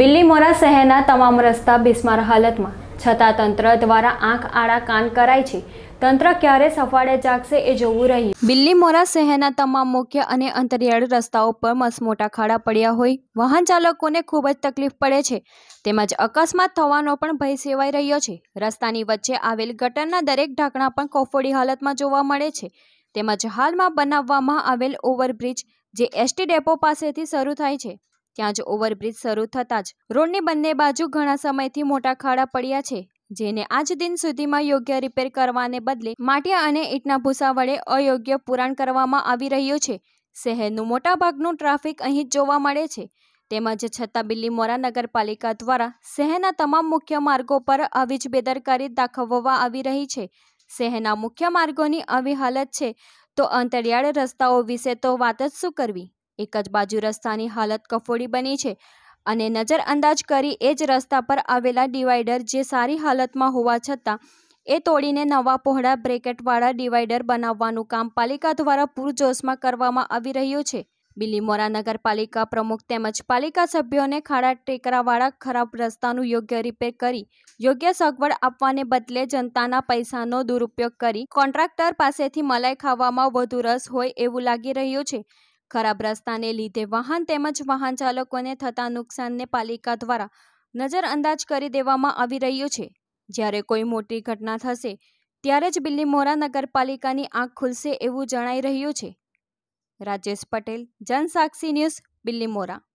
બિલ્લીમોરા શહેરના તમામ રસ્તા બિસ્માર હાલતમાં. છતાં તંત્ર દ્વારા આંખ આડા કાન કરાય છે. તંત્ર ક્યારે સફાળે જાગશે એ જોવું રહ્યું. બિલ્લીમોરા શહેરના તમામ મુખ્ય અને અંતરિયાળ રસ્તાઓ પર મસમોટા ખાડા પડ્યા હોય. વાહન ચાલકોને ખૂબ જ તકલીફ પડે છે. તેમજ અકસ્માત થવાનો પણ ભય સેવાઈ રહ્યો છે. રસ્તાની વચ્ચે આવેલ ગટરના દરેક ઢાંકણા પણ કોફોડી હાલતમાં જોવા મળે છે. તેમજ હાલમાં બનાવવામાં આવેલ ઓવરબ્રિજ જે એસટી ડેપો પાસેથી શરૂ થાય છે. ત્યાં જ ઓવરબ્રિજ શરૂ થતાં જ રોડની બંને બાજુ ઘણા સમયથી મોટા ખાડા પડ્યા છે, જેને આજ દિન સુધીમાં યોગ્ય રિપેર કરવાને બદલે માટિયા અને ઈંટના ભૂસા વડે અયોગ્ય પુરાણ કરવામાં આવી રહ્યું છે. શહેરનું મોટાભાગનું ટ્રાફિક અહીં જ જોવા મળે છે. તેમજ છતાં બિલ્લીમોરા નગરપાલિકા દ્વારા શહેરના તમામ મુખ્ય માર્ગો પર આવી જ બેદરકારી દાખવવામાં આવી રહી છે. શહેરના મુખ્ય માર્ગોની આવી હાલત છે તો અંતરિયાળ રસ્તાઓ વિશે તો વાત જ શું કરવી? એક જ બાજુ રસ્તાની હાલત કફોડી બની છે અને નજરઅંદાજ કરી એ જ રસ્તા પર આવેલા ડિવાઈડર જે સારી હાલતમાં હોવા છતાં એ તોડીને નવા પહોળા બ્રેકેટવાળા ડિવાઈડર બનાવવાનું કામ પાલિકા દ્વારા પૂરજોશમાં કરવામાં આવી રહ્યું છે. બિલીમોરા નગરપાલિકા પ્રમુખ તેમજ પાલિકા સભ્યોને ખાડા ટેકરાવાળા ખરાબ રસ્તાનું યોગ્ય રિપેર કરી, યોગ્ય સગવડ આપવાને બદલે જનતાના પૈસાનો દુરુપયોગ કરી, કોન્ટ્રાક્ટર પાસેથી મલાઈ ખાવામાં વધુ રસ હોય એવું લાગી રહ્યું છે. ખરાબ રસ્તાને લીધે વાહન તેમજ વાહન ચાલકોને થતા નુકસાનને પાલિકા દ્વારા નજરઅંદાજ કરી દેવામાં આવી રહ્યું છે. જ્યારે કોઈ મોટી ઘટના થશે, ત્યારે જ બિલ્લીમોરા નગરપાલિકાની આંખ ખુલશે એવું જણાઈ રહ્યું છે. રાજેશ પટેલ, જનસાક્ષી ન્યૂઝ બિલ્લીમોરા